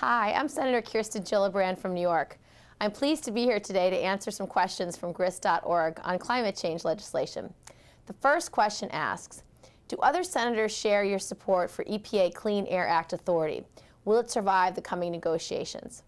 Hi, I'm Senator Kirsten Gillibrand from New York. I'm pleased to be here today to answer some questions from grist.org on climate change legislation. The first question asks, do other senators share your support for EPA Clean Air Act authority? Will it survive the coming negotiations?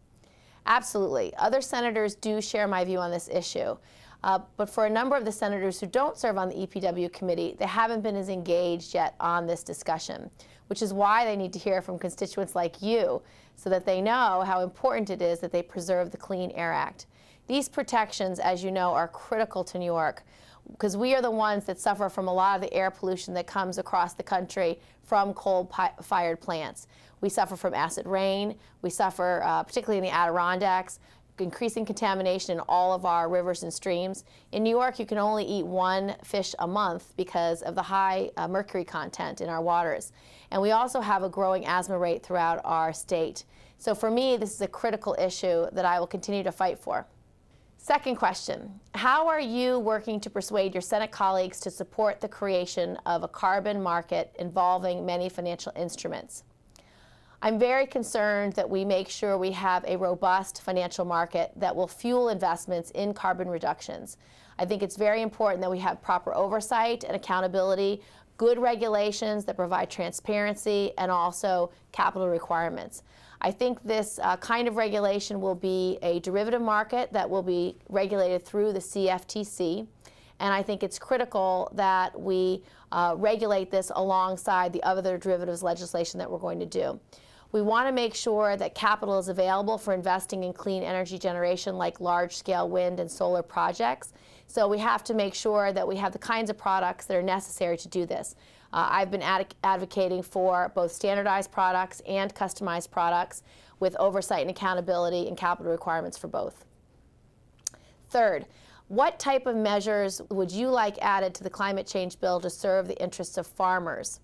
Absolutely. Other senators do share my view on this issue. Uh, but for a number of the senators who don't serve on the EPW committee, they haven't been as engaged yet on this discussion, which is why they need to hear from constituents like you so that they know how important it is that they preserve the Clean Air Act. These protections, as you know, are critical to New York because we are the ones that suffer from a lot of the air pollution that comes across the country from coal-fired plants. We suffer from acid rain. We suffer, uh, particularly in the Adirondacks, increasing contamination in all of our rivers and streams. In New York, you can only eat one fish a month because of the high uh, mercury content in our waters. And we also have a growing asthma rate throughout our state. So for me, this is a critical issue that I will continue to fight for. Second question, how are you working to persuade your Senate colleagues to support the creation of a carbon market involving many financial instruments? I'm very concerned that we make sure we have a robust financial market that will fuel investments in carbon reductions. I think it's very important that we have proper oversight and accountability, good regulations that provide transparency, and also capital requirements. I think this uh, kind of regulation will be a derivative market that will be regulated through the CFTC. And I think it's critical that we uh, regulate this alongside the other derivatives legislation that we're going to do. We want to make sure that capital is available for investing in clean energy generation like large-scale wind and solar projects. So we have to make sure that we have the kinds of products that are necessary to do this. Uh, I've been ad advocating for both standardized products and customized products with oversight and accountability and capital requirements for both. Third, what type of measures would you like added to the climate change bill to serve the interests of farmers?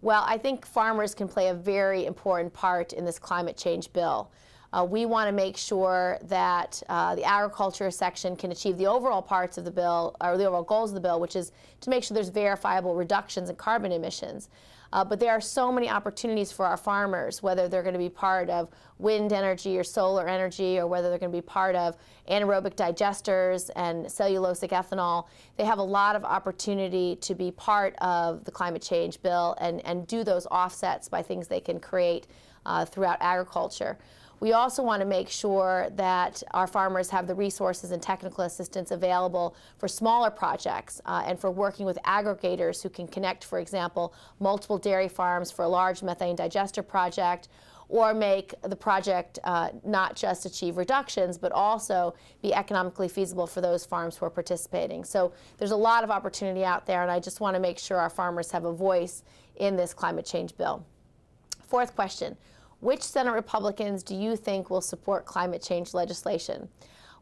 Well, I think farmers can play a very important part in this climate change bill. Uh, we want to make sure that uh, the agriculture section can achieve the overall parts of the bill, or the overall goals of the bill, which is to make sure there's verifiable reductions in carbon emissions. Uh, but there are so many opportunities for our farmers, whether they're going to be part of wind energy or solar energy, or whether they're going to be part of anaerobic digesters and cellulosic ethanol. They have a lot of opportunity to be part of the climate change bill and, and do those offsets by things they can create uh, throughout agriculture. We also want to make sure that our farmers have the resources and technical assistance available for smaller projects uh, and for working with aggregators who can connect, for example, multiple dairy farms for a large methane digester project or make the project uh, not just achieve reductions, but also be economically feasible for those farms who are participating. So there's a lot of opportunity out there, and I just want to make sure our farmers have a voice in this climate change bill. Fourth question, which Senate Republicans do you think will support climate change legislation?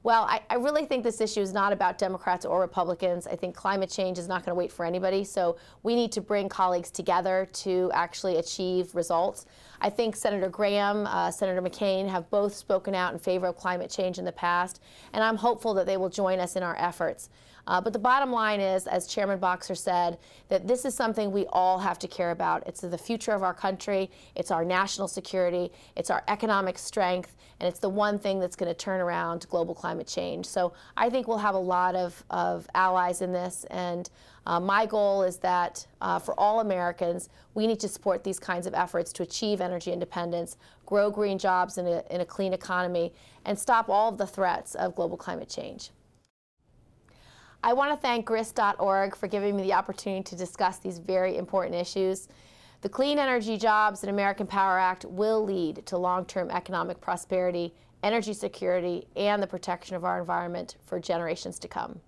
Well, I, I, really think this issue is not about Democrats or Republicans. I think climate change is not going to wait for anybody, so we need to bring colleagues together to actually achieve results. I think Senator Graham, uh, Senator McCain have both spoken out in favor of climate change in the past, and I'm hopeful that they will join us in our efforts. Uh, but the bottom line is, as Chairman Boxer said, that this is something we all have to care about. It's the future of our country, it's our national security, it's our economic strength, and it's the one thing that's going to turn around global climate change. So I think we'll have a lot of, of allies in this, and uh, my goal is that uh, for all Americans, we need to support these kinds of efforts to achieve energy independence, grow green jobs in a, in a clean economy, and stop all of the threats of global climate change. I want to thank grist.org for giving me the opportunity to discuss these very important issues. The Clean Energy Jobs and American Power Act will lead to long-term economic prosperity, energy security, and the protection of our environment for generations to come.